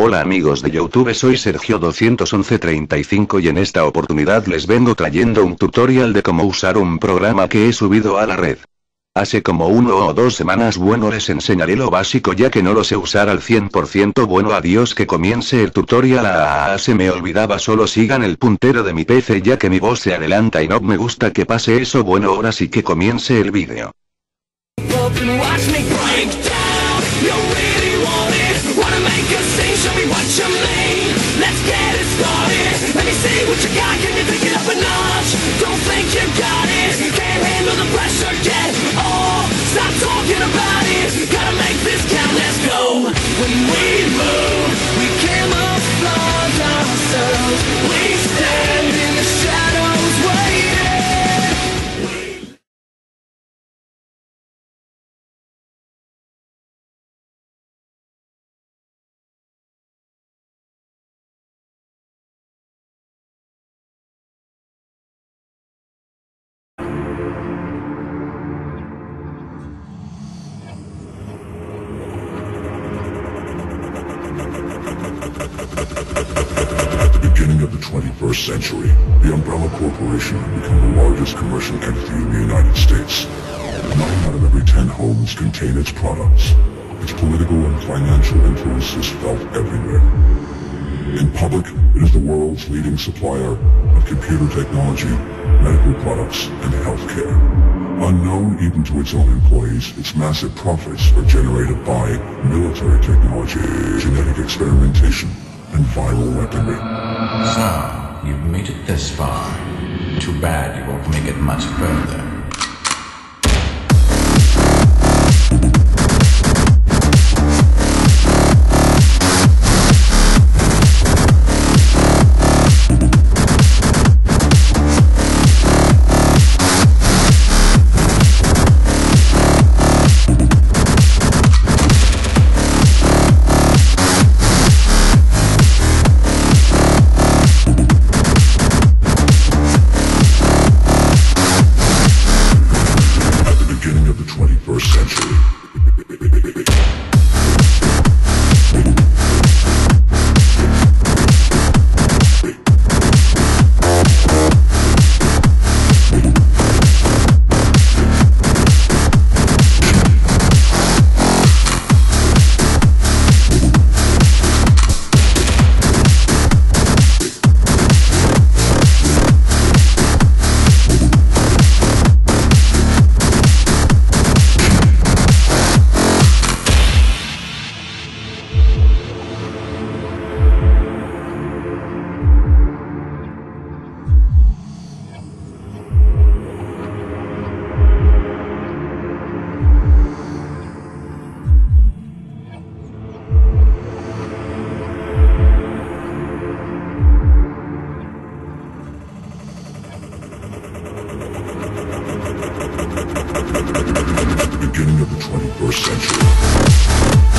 Hola amigos de Youtube soy Sergio21135 y en esta oportunidad les vengo trayendo un tutorial de cómo usar un programa que he subido a la red. Hace como uno o dos semanas bueno les enseñaré lo básico ya que no lo sé usar al 100% bueno adiós que comience el tutorial a se me olvidaba solo sigan el puntero de mi PC ya que mi voz se adelanta y no me gusta que pase eso bueno ahora sí que comience el vídeo. At the beginning of the 21st century, the Umbrella Corporation had become the largest commercial entity in the United States. Nine out of every ten homes contain its products. Its political and financial influence is felt everywhere. In public, it is the world's leading supplier of computer technology, medical products, and healthcare. Unknown even to its own employees, its massive profits are generated by military technology, genetic experimentation, and viral weaponry. So, you've made it this far. Too bad you won't make it much further. beginning of the 21st century.